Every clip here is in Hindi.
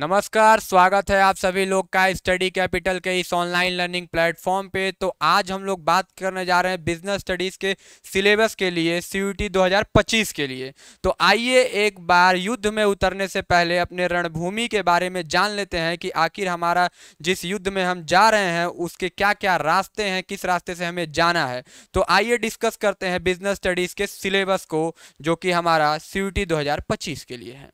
नमस्कार, स्वागत है आप सभी लोग का स्टडी कैपिटल के इस ऑनलाइन लर्निंग प्लेटफॉर्म पे। तो आज हम लोग बात करने जा रहे हैं बिज़नेस स्टडीज़ के सिलेबस के लिए सीयूटी 2025 के लिए। तो आइए एक बार युद्ध में उतरने से पहले अपने रणभूमि के बारे में जान लेते हैं कि आखिर हमारा जिस युद्ध में हम जा रहे हैं, उसके क्या क्या रास्ते हैं, किस रास्ते से हमें जाना है। तो आइए डिस्कस करते हैं बिज़नेस स्टडीज़ के सिलेबस को, जो कि हमारा सी यू के लिए है।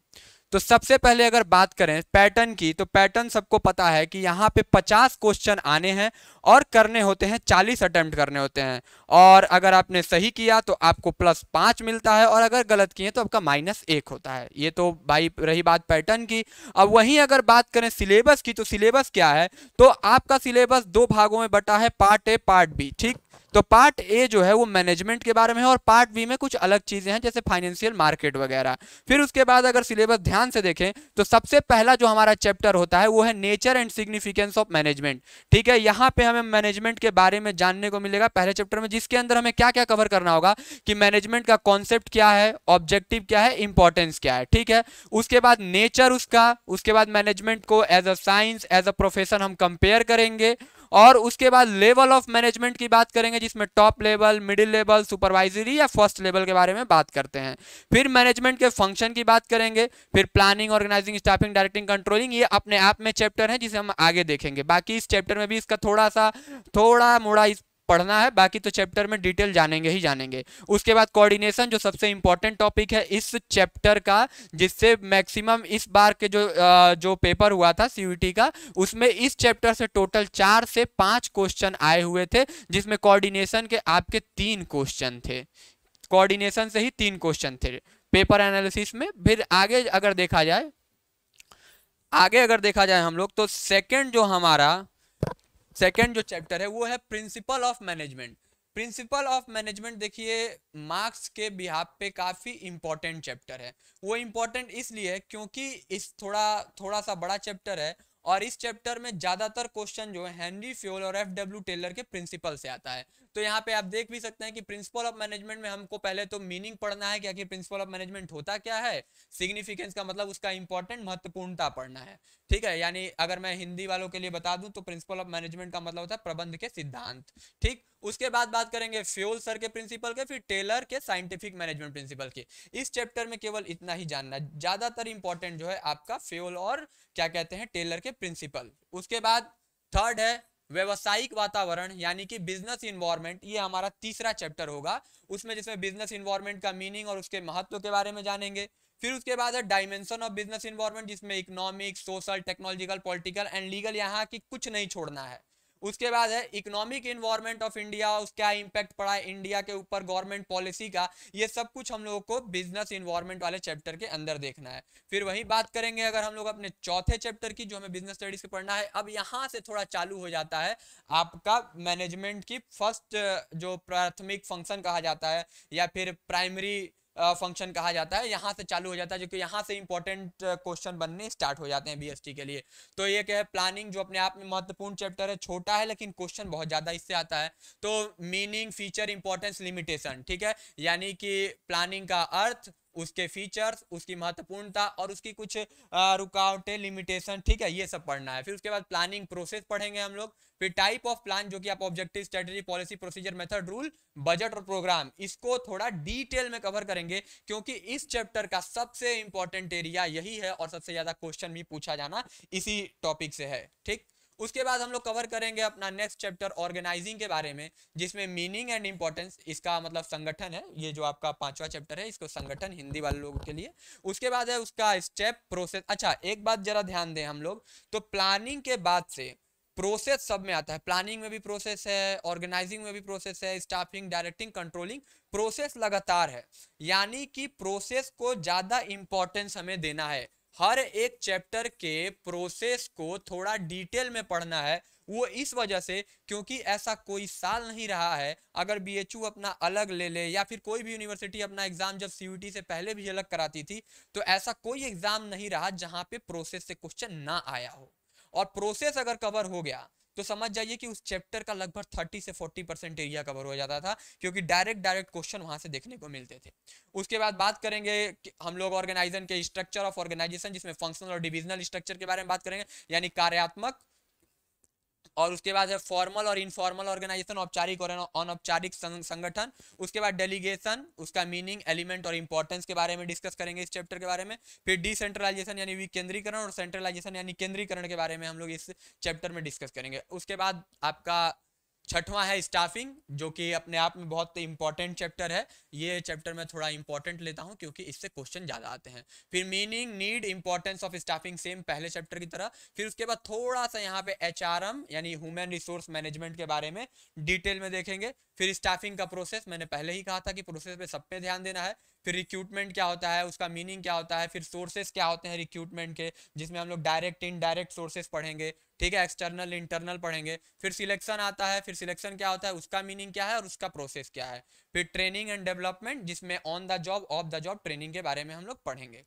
तो सबसे पहले अगर बात करें पैटर्न की तो पैटर्न सबको पता है कि यहाँ पे 50 क्वेश्चन आने हैं और करने होते हैं 40 अटेम्प्ट करने होते हैं। और अगर आपने सही किया तो आपको प्लस पाँच मिलता है और अगर गलत किए तो आपका माइनस एक होता है। ये तो भाई रही बात पैटर्न की। अब वहीं अगर बात करें सिलेबस की तो सिलेबस क्या है? तो आपका सिलेबस दो भागों में बटा है, पार्ट ए, पार्ट बी, ठीक? तो पार्ट ए जो है वो मैनेजमेंट के बारे में है और पार्ट बी में कुछ अलग चीज़ें हैं, जैसे फाइनेंशियल मार्केट वगैरह। फिर उसके बाद अगर सिलेबस ध्यान से देखें तो सबसे पहला जो हमारा चैप्टर होता है वो है nature and significance of management ठीक है, यहाँ पे हमें मैनेजमेंट के बारे में जानने को मिलेगा पहले चैप्टर में, जिसके अंदर हमें क्या क्या कवर करना होगा कि मैनेजमेंट का कॉन्सेप्ट क्या है ऑब्जेक्टिव क्या है इंपॉर्टेंस क्या है। ठीक है, उसके बाद नेचर उसका, उसके बाद मैनेजमेंट को as a science as a profession हम कंपेयर करेंगे। और उसके बाद लेवल ऑफ़ मैनेजमेंट की बात करेंगे, जिसमें top level middle level supervisory या फ़र्स्ट लेवल के बारे में बात करते हैं। फिर मैनेजमेंट के फ़ंक्शन की बात करेंगे, फिर planning organising staffing directing controlling ये अपने आप में चैप्टर है, जिसे हम आगे देखेंगे। बाकी इस चैप्टर में भी इसका थोड़ा सा, थोड़ा मोड़ा इस पढ़ना है, बाकी तो चैप्टर में डिटेल जानेंगे ही जानेंगे। उसके बाद कोऑर्डिनेशन जो सबसे इंपॉर्टेंट टॉपिक है, इस चैप्टर का, जिससे मैक्सिमम इस बार के जो जो पेपर हुआ था सीयूटी का, उसमें इस चैप्टर से टोटल चार से पाँच क्वेश्चन आए हुए थे, जिसमें कोऑर्डिनेशन के आपके तीन क्वेश्चन थे। कोऑर्डिनेशन से ही तीन क्वेश्चन थे। पेपर एनालिसिस में, फिर आगे अगर देखा जाए, आगे अगर देखा जाए हम लोग तो सेकेंड जो हमारा सेकेंड जो चैप्टर है, वो है principle of management principle of management देखिए मार्क्स के बिहार पे काफ़ी इंपॉर्टेंट चैप्टर है। वो इम्पोर्टेंट इसलिए है क्योंकि इस थोड़ा थोड़ा सा बड़ा चैप्टर है और इस चैप्टर में ज़्यादातर क्वेश्चन जो है हेनरी फ्योल और एफ़ डब्ल्यू टेलर के प्रिंसिपल से आता है। तो यहाँ पे आप देख भी सकते हैं कि प्रिंसिपल ऑफ़ मैनेजमेंट में हमको पहले तो मीनिंग पढ़ना है कि आखिर प्रिंसिपल ऑफ़ मैनेजमेंट होता क्या है? सिग्निफिकेंस का मतलब उसका इंपॉर्टेंट महत्वपूर्णता पढ़ना है। ठीक है? यानी अगर मैं हिंदी वालों के लिए बता दूँ तो प्रिंसिपल ऑफ़ मैनेजमेंट का मतलब होता है प्रबंध के सिद्धांत। ठीक? उसके बाद बात करेंगे फ्योल सर के प्रिंसिपल के, फिर टेलर के साइंटिफिक मैनेजमेंट प्रिंसिपल के। इस चैप्टर में केवल इतना ही जानना ज़्यादातर इंपॉर्टेंट जो है आपका फ्योल और क्या कहते हैं, टेलर के प्रिंसिपल उसके बाद थर्ड है व्यवसायिक वातावरण, यानी कि बिज़नेस इन्वायरमेंट ये हमारा तीसरा चैप्टर होगा। उसमें जिसमें बिज़नेस इन्वायरमेंट का मीनिंग और उसके महत्व के बारे में जानेंगे। फिर उसके बाद है डायमेंशन ऑफ़ बिज़नेस इन्वायरमेंट जिसमें economic social technological political and legal यहाँ की कुछ नहीं छोड़ना है। उसके बाद है इकोनॉमिक इन्वायरमेंट ऑफ़ इंडिया उसका इम्पैक्ट पड़ा है इंडिया के ऊपर गवर्नमेंट पॉलिसी का। ये सब कुछ हम लोगों को बिज़नेस इन्वायरमेंट वाले चैप्टर के अंदर देखना है। फिर वही बात करेंगे अगर हम लोग अपने चौथे चैप्टर की, जो हमें बिज़नेस स्टडीज़ के पढ़ना है। अब यहाँ से थोड़ा चालू हो जाता है। आपका मैनेजमेंट की फ़र्स्ट जो प्राथमिक फ़ंक्शन कहा जाता है, या फिर प्राइमरी फ़ंक्शन कहा जाता है। यहाँ से चालू हो जाता है, जो कि यहाँ से इंपॉर्टेंट क्वेश्चन बनने स्टार्ट हो जाते हैं बीएसटी के लिए। तो ये क्या है प्लानिंग जो अपने आप में महत्वपूर्ण चैप्टर है, छोटा है, लेकिन क्वेश्चन बहुत ज़्यादा इससे आता है। तो मीनिंग फीचर इंपॉर्टेंस लिमिटेशन ठीक है? यानी कि प्लानिंग का अर्थ उसके फीचर्स उसकी महत्वपूर्णता और उसकी कुछ रुकावटें लिमिटेशन ठीक है, ये सब पढ़ना है। फिर उसके बाद प्लानिंग प्रोसेस पढ़ेंगे हम लोग। फिर टाइप ऑफ़ प्लान जो कि आप objective strategy policy procedure method rule budget और प्रोग्राम इसको थोड़ा डिटेल में कवर करेंगे, क्योंकि इस चैप्टर का सबसे इंपॉर्टेंट एरिया यही है और सबसे ज़्यादा क्वेश्चन भी पूछा जाना इसी टॉपिक से है, ठीक? उसके बाद हम लोग कवर करेंगे अपना नेक्स्ट चैप्टर ऑर्गेनाइजिंग के बारे में, जिसमें मीनिंग एंड इंपॉर्टेंस इसका मतलब संगठन है। ये जो आपका पांचवा चैप्टर है, इसको संगठन हिंदी वाले लोगों के लिए। उसके बाद है उसका स्टेप प्रोसेस अच्छा एक बात जरा ध्यान दें हम लोग। तो प्लानिंग के बाद से प्रोसेस सब में आता है। प्लानिंग में भी प्रोसेस है ऑर्गेनाइजिंग में भी प्रोसेस है स्टाफिंग डायरेक्टिंग कंट्रोलिंग प्रोसेस लगातार है। यानी कि प्रोसेस को ज़्यादा इंपॉर्टेंस हमें देना है। हर एक चैप्टर के प्रोसेस को थोड़ा डिटेल में पढ़ना है। वो इस वजह से क्योंकि ऐसा कोई साल नहीं रहा है, अगर बीएचयू अपना अलग ले ले या फिर कोई भी यूनिवर्सिटी अपना एग्ज़ाम जब सीयूटी से पहले भी अलग कराती थी तो ऐसा कोई एग्ज़ाम नहीं रहा जहाँ पे प्रोसेस से क्वेश्चन ना आया हो। और प्रोसेस अगर कवर हो गया तो समझ जाइए कि उस चैप्टर का लगभग थर्टी से फोर्टी परसेंट एरिया कवर हो जाता था, क्योंकि डायरेक्ट डायरेक्ट क्वेश्चन वहाँ से देखने को मिलते थे। उसके बाद बात करेंगे हम लोग ऑर्गेनाइजेशन के स्ट्रक्चर ऑफ़ ऑर्गेनाइजेशन जिसमें फंक्शनल और डिविजनल स्ट्रक्चर के बारे में बात करेंगे, यानी कार्यात्मक और उसके बाद है फॉर्मल और इनफॉर्मल ऑर्गेनाइजेशन औपचारिक और अनौपचारिक संगठन। उसके बाद डेलीगेशन उसका मीनिंग एलिमेंट और इंपॉर्टेंस के बारे में डिस्कस करेंगे इस चैप्टर के बारे में। फिर डिसेंट्रलाइजेशन यानी विकेंद्रीकरण और सेंट्रलाइजेशन यानी केंद्रीकरण के बारे में हम लोग इस चैप्टर में डिस्कस करेंगे। उसके बाद आपका छठवां है स्टाफिंग जो कि अपने आप में बहुत इंपॉर्टेंट चैप्टर है। ये चैप्टर मैं थोड़ा इंपॉर्टेंट लेता हूँ, क्योंकि इससे क्वेश्चन ज़्यादा आते हैं। फिर meaning need importance of staffing same पहले चैप्टर की तरह। फिर उसके बाद थोड़ा सा यहाँ पे एचआरएम यानी ह्यूमन रिसोर्स मैनेजमेंट के बारे में डिटेल में देखेंगे। फिर स्टाफिंग का प्रोसेस मैंने पहले ही कहा था कि प्रोसेस पे सब पे ध्यान देना है। फिर रिक्रूटमेंट क्या होता है, उसका मीनिंग क्या होता है, फिर सोर्सेस क्या होते हैं रिक्रूटमेंट के, जिसमें हम लोग डायरेक्ट इनडायरेक्ट सोर्सेस पढ़ेंगे, ठीक है एक्सटर्नल इंटरनल पढ़ेंगे। फिर सिलेक्शन आता है, फिर सिलेक्शन क्या होता है, उसका मीनिंग क्या है और उसका प्रोसेस क्या है। फिर ट्रेनिंग एंड डेवलपमेंट जिसमें on the job off the job training के बारे में हम लोग पढ़ेंगे।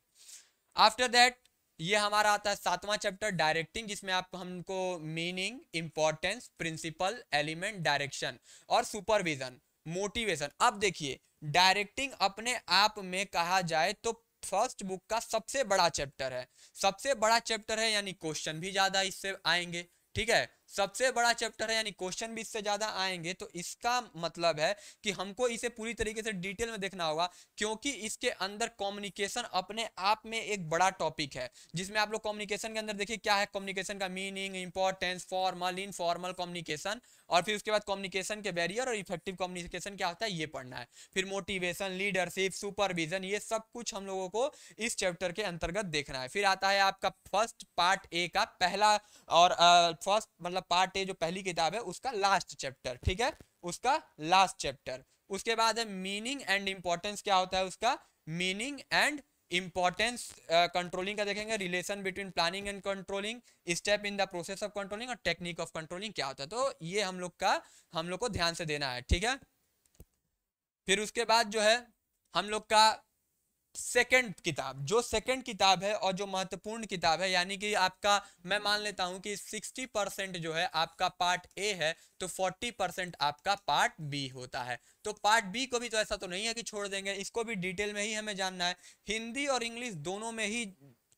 आफ्टर दैट ये हमारा आता है सातवां चैप्टर डायरेक्टिंग जिसमें आप, हमको meaning importance principle element direction और सुपरविजन मोटिवेशन। अब देखिए, डायरेक्टिंग अपने आप में कहा जाए तो फ़र्स्ट बुक का सबसे बड़ा चैप्टर है। सबसे बड़ा चैप्टर है, यानी क्वेश्चन भी ज़्यादा इससे आएँगे, ठीक है? सबसे बड़ा चैप्टर है, यानी क्वेश्चन भी इससे ज़्यादा आएँगे तो इसका मतलब है कि हमको इसे पूरी तरीके से डिटेल में देखना होगा, क्योंकि इसके अंदर कम्युनिकेशन अपने आप में एक बड़ा टॉपिक है, जिसमें आप लोग कम्युनिकेशन के अंदर देखिए क्या है कम्युनिकेशन का meaning importance formal informal communication और फिर उसके बाद कम्युनिकेशन के बैरियर और इफ़ेक्टिव कम्युनिकेशन क्या होता है, ये पढ़ना है। फिर मोटिवेशन लीडरशिप सुपरविजन ये सब कुछ हम लोगों को इस चैप्टर के अंतर्गत देखना है। फिर आता है आपका फ़र्स्ट पार्ट ए का पहला और फ़र्स्ट मतलब पार्ट ए जो पहली किताब है, उसका लास्ट चैप्टर ठीक है? उसका लास्ट चैप्टर उसके बाद है मीनिंग एंड इंपॉर्टेंस क्या होता है उसका? मीनिंग एंड इंपॉर्टेंस कंट्रोलिंग का देखेंगे relation between planning and controlling step in the process of controlling और टेक्निक ऑफ़ कंट्रोलिंग क्या होता है? तो ये हम लोग का, हम लोग को ध्यान से देना है, ठीक है? फिर उसके बाद जो है, हम लोग का सेकंड किताब, जो सेकंड किताब है और जो महत्वपूर्ण किताब है, यानी कि आपका, मैं मान लेता हूँ कि 60 परसेंट जो है आपका पार्ट ए है तो 40 परसेंट आपका पार्ट बी होता है। तो पार्ट बी को भी तो ऐसा तो नहीं है कि छोड़ देंगे, इसको भी डिटेल में ही हमें जानना है। हिंदी और इंग्लिश दोनों में ही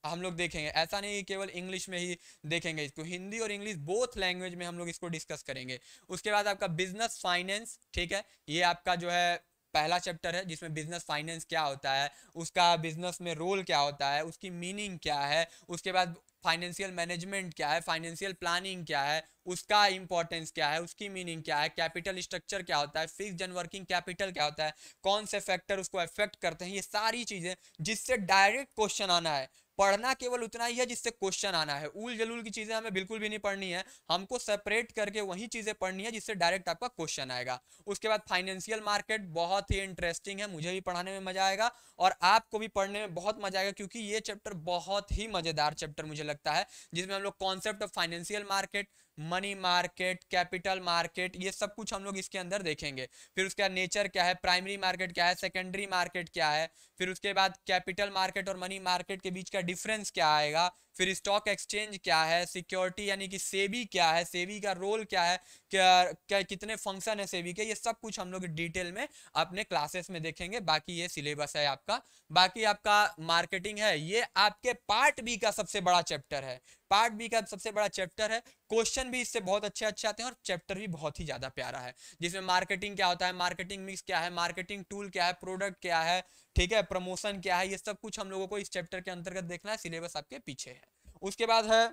हम लोग देखेंगे, ऐसा नहीं केवल इंग्लिश में ही देखेंगे इसको। हिंदी और इंग्लिश बोथ लैंग्वेज में हम लोग इसको डिस्कस करेंगे। उसके बाद आपका बिज़नेस फाइनेंस ठीक है, ये आपका जो है पहला चैप्टर है, जिसमें बिज़नेस फाइनेंस क्या होता है, उसका बिज़नेस में रोल क्या होता है, उसकी मीनिंग क्या है, उसके बाद फाइनेंशियल मैनेजमेंट क्या है फाइनेंशियल प्लानिंग क्या है, उसका इंपॉर्टेंस क्या है, उसकी मीनिंग क्या है कैपिटल स्ट्रक्चर क्या होता है फिक्स एंड वर्किंग कैपिटल क्या होता है, कौन से फैक्टर उसको अफेक्ट करते हैं, ये सारी चीज़ें जिससे डायरेक्ट क्वेश्चन आना है। पढ़ना केवल उतना ही है जिससे क्वेश्चन आना है। उल जलूल की चीज़ें हमें बिल्कुल भी नहीं पढ़नी है। हमको सेपरेट करके वही चीज़ें पढ़नी है जिससे डायरेक्ट आपका क्वेश्चन आएगा। उसके बाद फाइनेंशियल मार्केट बहुत ही इंटरेस्टिंग है, मुझे भी पढ़ाने में मज़ा आएगा और आपको भी पढ़ने में बहुत मज़ा आएगा क्योंकि ये चैप्टर बहुत ही मज़ेदार चैप्टर मुझे लगता है, जिसमें हम लोग concept of financial market money market capital market ये सब कुछ हम लोग इसके अंदर देखेंगे। फिर उसका नेचर क्या है प्राइमरी मार्केट क्या है सेकेंडरी मार्केट क्या है, फिर उसके बाद कैपिटल मार्केट और मनी मार्केट के बीच का डिफरेंस क्या आएगा फिर स्टॉक एक्सचेंज क्या है? सिक्योरिटी यानी कि सेबी क्या है? सेबी का रोल क्या है? क्या क्या, कितने फ़ंक्शन है सेबी के? ये सब कुछ हम लोग डिटेल में अपने क्लासेस में देखेंगे। बाकी ये सिलेबस है आपका। बाकी आपका मार्केटिंग है। ये आपके पार्ट बी का सबसे बड़ा चैप्टर है। पार्ट बी का सबसे बड़ा चैप्टर है। क्वेश्चन भी इससे बहुत अच्छे अच्छे आते हैं और चैप्टर भी बहुत ही ज़्यादा प्यारा है। जिसमें मार्केटिंग क्या होता है? मार्केटिंग मिक्स क्या है? मार्केटिंग टूल क्या है? प्रोडक्ट क्या है? ठीक है प्रमोशन क्या है, ये सब कुछ हम लोगों को इस चैप्टर के अंतर्गत देखना है सिलेबस आपके पीछे है। उसके बाद है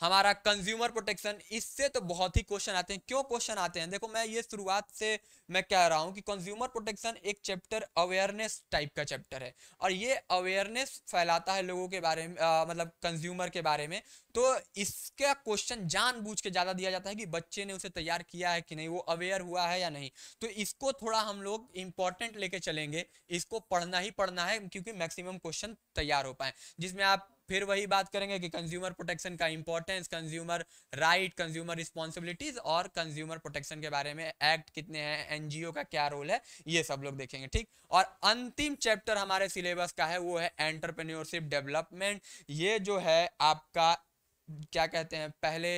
हमारा कंज्यूमर प्रोटेक्शन इससे तो बहुत ही क्वेश्चन आते हैं। क्यों क्वेश्चन आते हैं? देखो मैं ये शुरुआत से मैं कह रहा हूँ कि कंज्यूमर प्रोटेक्शन एक चैप्टर अवेयरनेस टाइप का चैप्टर है। और ये अवेयरनेस फैलाता है लोगों के बारे में आ, मतलब कंज्यूमर के बारे में। तो इसका क्वेश्चन जानबूझ के ज़्यादा दिया जाता है कि बच्चे ने उसे तैयार किया है कि नहीं वो अवेयर हुआ है या नहीं। तो इसको थोड़ा हम लोग इंपॉर्टेंट लेके चलेंगे। इसको पढ़ना ही पढ़ना है क्योंकि मैक्सिमम क्वेश्चन तैयार हो पाए। जिसमें आप फिर वही बात करेंगे कि कंज्यूमर प्रोटेक्शन का importance consumer right consumer responsibilities और कंज्यूमर प्रोटेक्शन के बारे में एक्ट कितने हैं एनजीओ का क्या रोल है, ये सब लोग देखेंगे, ठीक? और अंतिम चैप्टर हमारे सिलेबस का है, वो है एंटरप्रेन्योरशिप डेवलपमेंट ये जो है आपका, क्या कहते हैं, पहले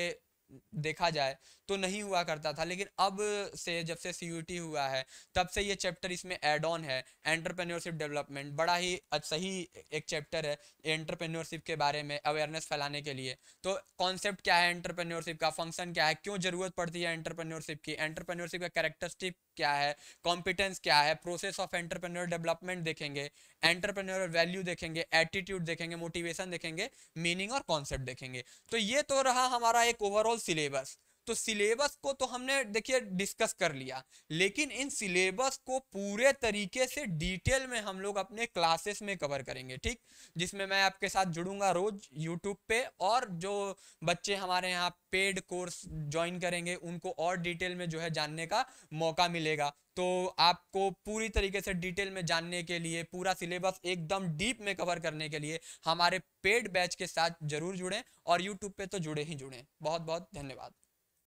देखा जाए तो नहीं हुआ करता था। लेकिन अब से जब से सी हुआ है, तब से ये चैप्टर इसमें एड ऑन है। एंटरप्रेन्योरशिप डेवलपमेंट बड़ा ही सही एक चैप्टर है एंटरप्रेन्योरशिप के बारे में अवेयरनेस फैलाने के लिए। तो कॉन्सेप्ट क्या है एंटरप्रेन्योरशिप का? फ़ंक्शन क्या है? क्यों ज़रूरत पड़ती है एंटरप्रेन्योरशिप की? एंटरप्रेन्योरशिप का कैरेक्टरिस्टिक क्या है कॉम्पिटेंस क्या है प्रोसेस ऑफ़ एंटरप्रेन्योर डेवलपमेंट देखेंगे एंटरप्रेन्योर वैल्यू देखेंगे एटीट्यूड देखेंगे मोटिवेशन देखेंगे मीनिंग और कॉन्सेप्ट देखेंगे। तो ये तो रहा हमारा एक ओवरऑल सिलेबस तो सिलेबस को तो हमने, देखिए, डिस्कस कर लिया। लेकिन इन सिलेबस को पूरे तरीके से डिटेल में हम लोग अपने क्लासेस में कवर करेंगे, ठीक? जिसमें मैं आपके साथ जुड़ूँगा रोज यूट्यूब पे और जो बच्चे हमारे यहाँ पेड कोर्स ज्वाइन करेंगे, उनको और डिटेल में जो है जानने का मौका मिलेगा। तो आपको पूरी तरीके से डिटेल में जानने के लिए, पूरा सिलेबस एकदम डीप में कवर करने के लिए हमारे पेड बैच के साथ ज़रूर जुड़ें और यूट्यूब पे तो जुड़े ही जुड़ें। बहुत बहुत धन्यवाद।